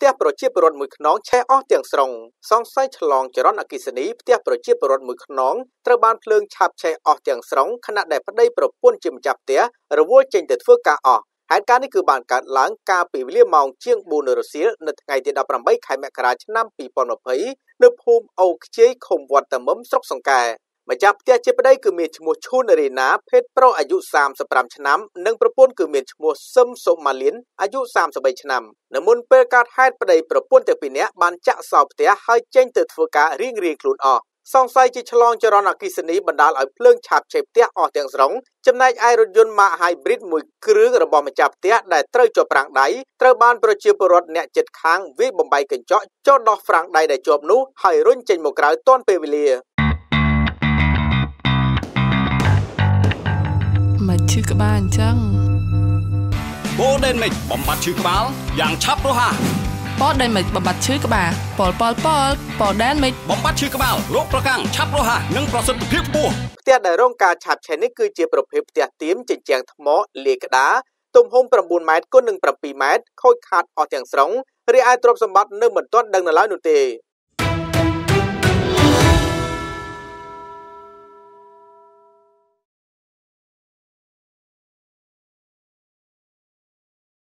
ផ្ទះប្រជាពលរដ្ឋមួយខ្នងឆេះអស់ទាំងស្រុងសង្ស័យឆ្លងចរន្តអគិសនីផ្ទះប្រជាពលរដ្ឋមួយខ្នងត្រូវបានភ្លើងឆាបឆេះអស់ទាំងស្រុងខណៈដែលប្តីប្រពន្ធជាម្ចាស់ផ្ទះរវល់ចេញទៅធ្វើការអស់ហេតុការណ៍នេះគឺបានកើតឡើងកាលពីវេលាម៉ោងជាង4រសៀលនៅថ្ងៃទី18ខែមករាឆ្នាំ2020នៅភូមិអូខ្ជ័យឃុំវត្តតមុំស្រុកសង្កែ ម្ចាស់ផ្ទះជាប្តីគឺមានឈ្មោះឈូនរីណាភេទប្រុសអាយុ35ឆ្នាំនិងប្រពន្ធគឺមានឈ្មោះសឹមសុម៉ាលៀនអាយុ33ឆ្នាំនៅមុនពេលកើតហេតុប្តីប្រពន្ធទាំងពីរនាក់បានចាក់សោផ្ទះហើយចេញទៅធ្វើការរៀងរៀងខ្លួនអស់សង្ស័យជាឆ្លងចរន្តអគិសនីបណ្ដាលឲ្យភ្លើងឆាបឆេះផ្ទះអស់ទាំងស្រុងចំណែកឯរថយន្ត Mark Hybrid មួយគ្រឿងរបស់ម្ចាស់ផ្ទះដែលត្រូវជាប់ប្រាំងដៃត្រូវបានប្រជាពលរដ្ឋអ្នកចិត្តខាងវាយបំបីកញ្ចក់ចូលដោះប្រាំងដៃដែលជាប់នោះហើយរុញចេញមកក្រៅទាន់ពេលវេលា មិនឈឺក្បាលអញ្ចឹងបូដេនមិចបំបត្តិឈឺក្បាលយ៉ាងឆាប់រហ័សប៉ដេនមិចបំបត្តិឈឺក្បាលប៉លប៉លប៉លប៉ដេនមិចបំបត្តិឈឺក្បាលរោគប្រកាំងឆាប់រហ័សនិងប្រសិទ្ធភាពខ្ពស់ផ្ទះដែលរងការឆាបឆេះនេះគឺជាប្រភេទផ្ទះទៀមជញ្ជាំងថ្មលាក្តារទំហំ9ម៉ែត្រគុណនឹង7ម៉ែត្រខូចខាតអស់ទាំងស្រុងរីឯទ្រព្យសម្បត្តិនៅមិនទាន់ដឹងនៅឡើយនោះទេ